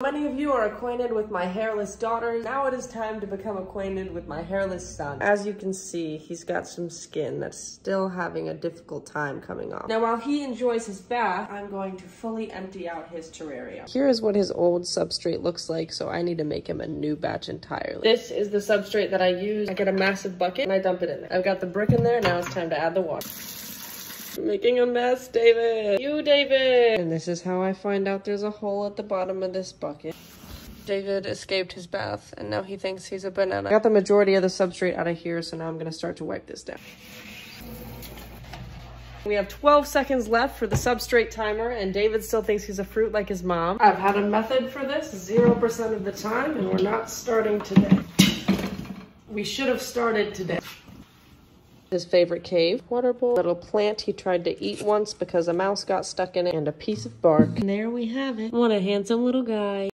Many of you are acquainted with my hairless daughter. Now it is time to become acquainted with my hairless son. As you can see, he's got some skin that's still having a difficult time coming off. Now while he enjoys his bath, I'm going to fully empty out his terrarium. Here is what his old substrate looks like, so I need to make him a new batch entirely. This is the substrate that I use. I get a massive bucket and I dump it in there. I've got the brick in there, now it's time to add the water. Making a mess, David. You, David. And this is how I find out there's a hole at the bottom of this bucket. David escaped his bath, and now he thinks he's a banana. I got the majority of the substrate out of here, so now I'm gonna start to wipe this down. We have 12 seconds left for the substrate timer, and David still thinks he's a fruit like his mom. I've had a method for this 0% of the time, and we're not starting today. We should have started today. His favorite cave, water bowl, little plant he tried to eat once because a mouse got stuck in it, and a piece of bark. And there we have it. What a handsome little guy.